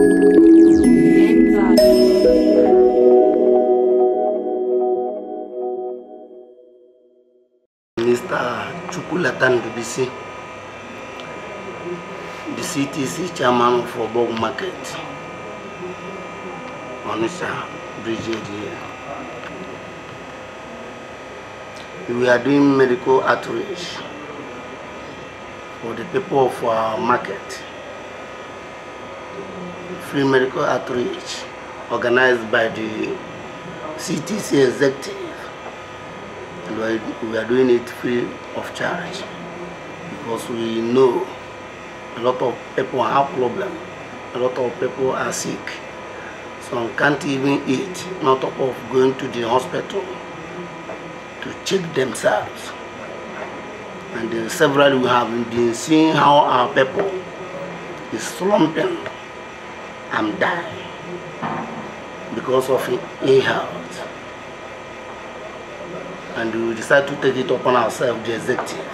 Mr. Chukulatan Dubisi, the CTC chairman for Bog Market, Onisha Brigade here. We are doing medical outreach for the people of our market. Free medical outreach organized by the CTC executive. And we are- doing it free of charge because we know a lot of people have problem. A lot of people are sick. Some can't even eat not of going to the hospital to check themselves. And uh, several we have been seeing how our people is slumping and dying because of ill health and we decided to take it upon ourselves, the executive.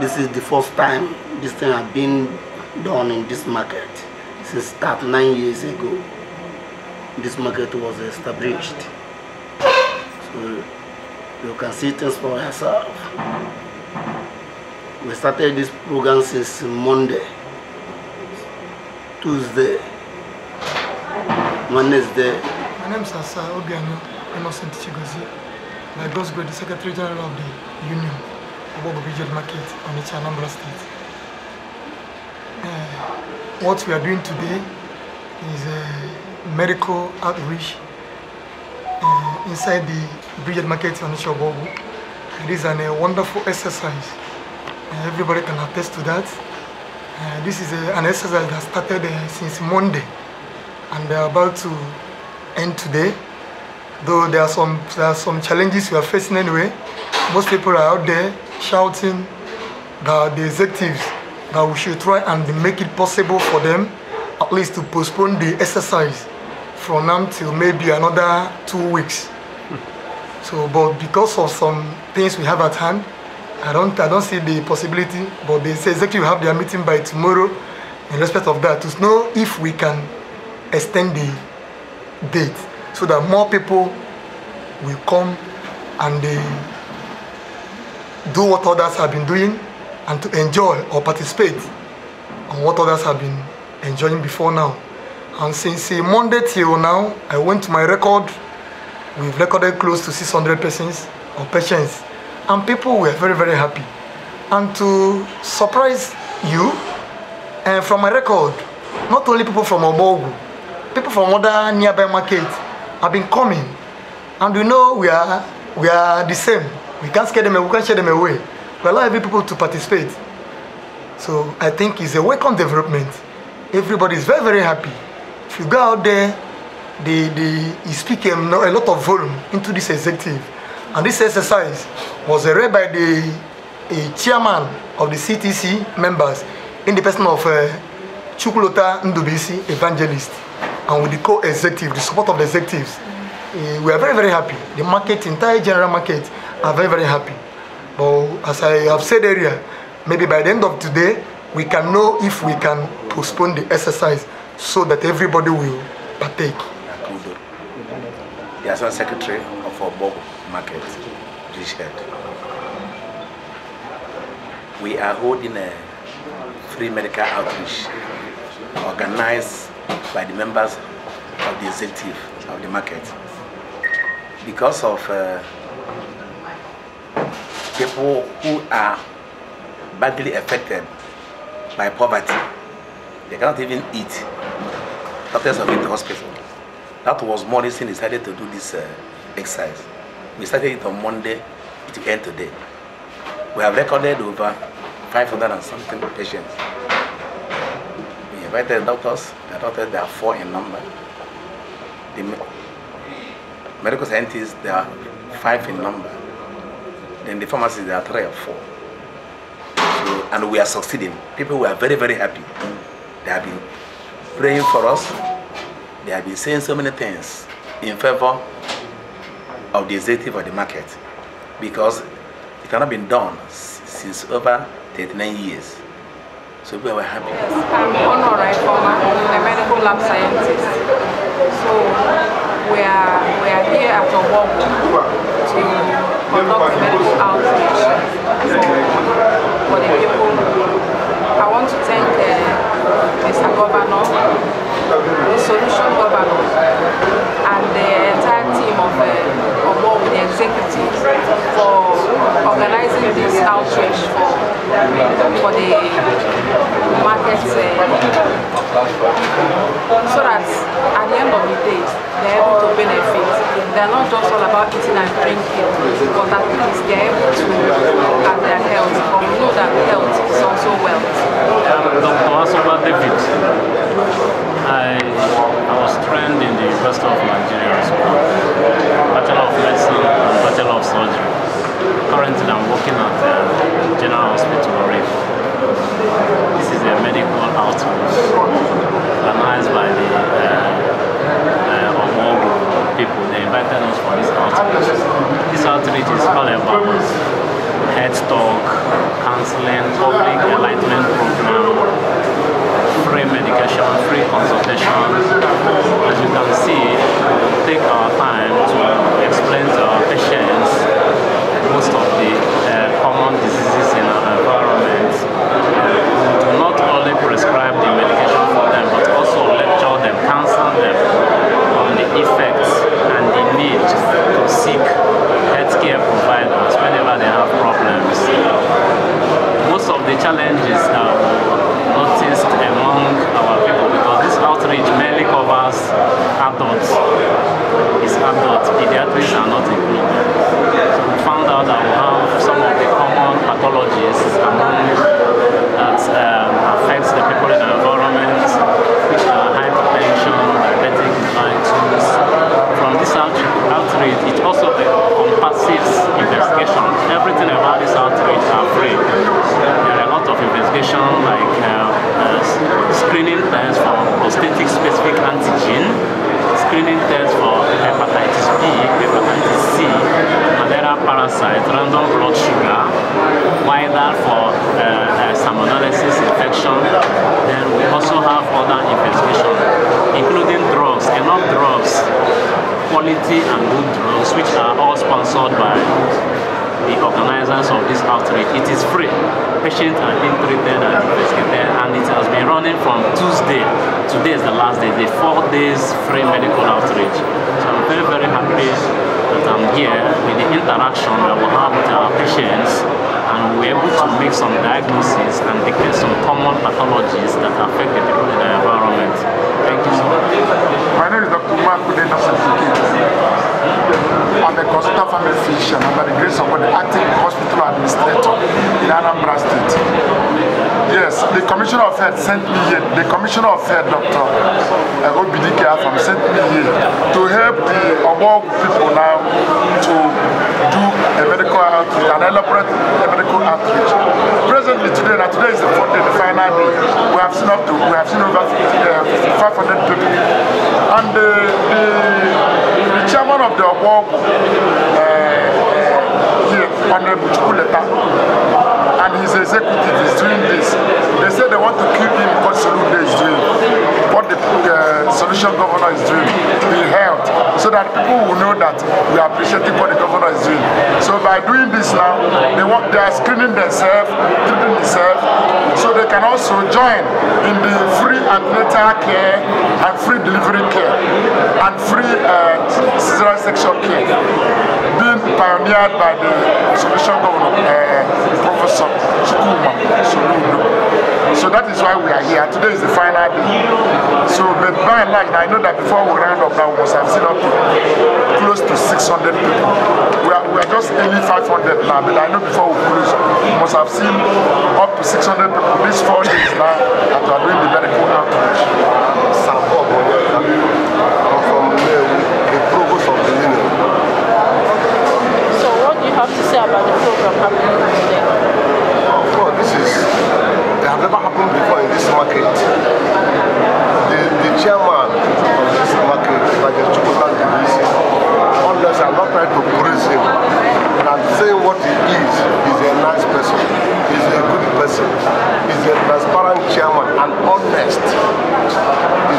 This is the first time this thing has been done in this market since start nine years ago. This market was established. So you can see things for yourself. We started this program since Monday, Tuesday, Wednesday, My name is Asa Obiano Innocent Chigozie. By God's grace, the Secretary General of the Union of Ogo Regional Market on Onitsha, Anambra State. Uh, what we are doing today is a medical outreach uh, inside the Bridget Market on Onitsha Obogu. It is an, a wonderful exercise. Uh, everybody can attest to that. Uh, this is a, an exercise that started uh, since Monday and they're about to end today. Though there are some there are some challenges we are facing anyway. Most people are out there shouting that the executives that we should try and make it possible for them at least to postpone the exercise from now till maybe another two weeks. So, but because of some things we have at hand, I don't I don't see the possibility. But the executive have their meeting by tomorrow. In respect of that, to know if we can extend the date so that more people will come and they do what others have been doing and to enjoy or participate on what others have been enjoying before now. And since Monday till now, I went to my record. We've recorded close to 600 persons or patients, and people were very, very happy. And to surprise you, and from my record, not only people from Obogu, people from other nearby markets have been coming, and we know we are we are the same. We can't scare them. We can't scare them away. We allow every people to participate. So I think it's a welcome development. Everybody is very very happy. If you go out there, the the you speak a, a lot of volume into this executive, and this exercise was read by the a chairman of the CTC members in the person of uh, Chukwulota Ndubisi, evangelist, and with the co-executive, the support of the executives. Uh, we are very, very happy. The market, entire general market, are very, very happy. But as I have said earlier, maybe by the end of today, we can know if we can postpone the exercise so that everybody will partake. The Assistant Secretary of Obogo Market, Richard. We are holding a free medical outreach organized by the members of the executive of the market. Because of uh, people who are badly affected by poverty, they cannot even eat. Doctors have been to hospital. That was more reason decided to do this uh, exercise. We started it on Monday, it end today. We have recorded over 500 and something patients. Invited doctors, the doctors, there are four in number. The medical scientists, there are five in number. Then the pharmacists, there are three or four. So, and we are succeeding. People were very, very happy. They have been praying for us. They have been saying so many things in favor of the executive of the market because it has not been done since over 39 years. So we were happy. Yes, I'm Honor Ifoma, a medical lab scientist. So we are we are here at Owogu to conduct a medical outreach for, the people. I want to thank uh, Mr. Governor, the Solution Governor, and the entire team of uh, the executives, for organizing this outreach for for the market uh, so that at the end of the day they're able to benefit. They're not just all about eating and drinking, but at least they're able to at their health. We know that health is also wealth. Dr. Asoba David. I, I was trained in the University of Nigeria School, Bachelor of Medicine and Bachelor of Surgery. Currently, I'm working at the General Hospital Oregon. This is a medical outreach organized by the uh, uh, Omogo people. They invited us for this outreach. This outreach is all about health talk, counseling, public enlightenment program, free medication, As you can see, take our time to explain to our patients most of the uh, common diseases in our environment. We do not only prescribe the medication for them, but also lecture them, counsel them on the effects and the need to seek healthcare providers whenever they have problems. Most of the challenges are noticed among our people because this outreach mainly covers adults. It's adults, pediatrics are not included. So we found out that we have some of the common pathologies among that um, affects the people in the environment, which are hypertension, diabetic mellitus. From this out- outreach, it also encompasses investigation. Everything about this outreach are free. There are a lot of investigation like uh, uh, s- screening tests for prostatic specific antigen, screening tests for hepatitis B, hepatitis C, malaria parasite, random blood sugar, Widal for uh, uh, salmonellosis infection. Then we also have other investigation, including drugs, enough drugs, quality and good which are all sponsored by the organizers of this outreach. It is free. Patients are being treated and investigated, and it has been running from Tuesday. Today is the last day, the four days free medical outreach. So I'm very, very happy that I'm here with the interaction that we have with our patients, and we're able to make some diagnoses and detect some common pathologies Commissioner of Health sent me the Commissioner of Health, Dr. Uh, Obidike Afam, sent me here to help the Obog people now to do a medical outreach, an elaborate medical outreach. Presently today, now today is the fourth day, the final day, we have seen up to, we have seen over 50, uh, 500 people. And uh, the, the chairman of the Obog uh, here, Honorable Chukuleta, and his executive is doing this. They say they want to keep him what Solude is doing, what the uh, solution governor is doing, be held, so that people will know that we are appreciating what the governor is doing. So by doing this now, they want they are screening themselves, treating themselves, so they can also join in the free antenatal care and free delivery care and free uh, cesarean section care pioneered by the solution governor, uh, Professor Chukuma Soludo. So that is why we are here. Today is the final day. So, but by and large, I know that before we round up now, must have seen up to close to 600 people. We are, we are just only 500 now, but I know before we close, we must have seen up to 600 people these four days now that are doing the medical outreach. of happening this is, have never happened before in this market. The, chairman of this market, like a chocolate not trying to praise him, and I'm saying what he is, a nice person, a good person, a transparent chairman and honest.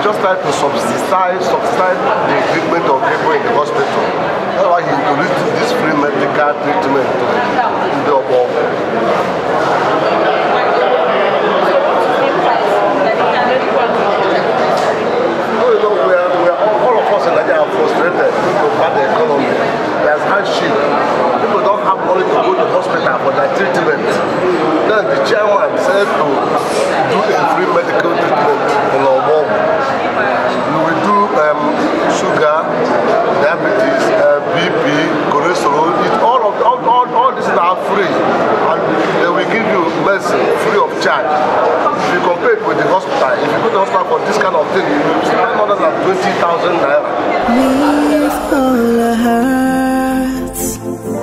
Just to subsidize, subsidize the treatment of people in the hospital. That's why he introduced this free medical treatment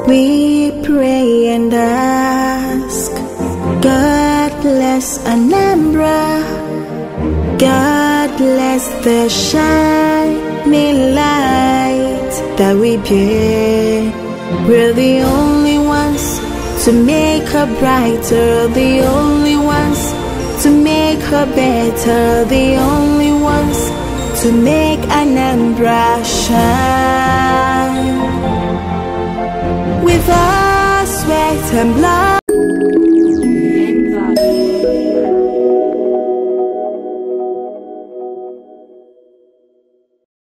We pray and ask God bless Anambra. God bless the shining light that we bear. We're the only ones to make her brighter The only ones to make her better The only ones to make Anambra shine the sweat and blood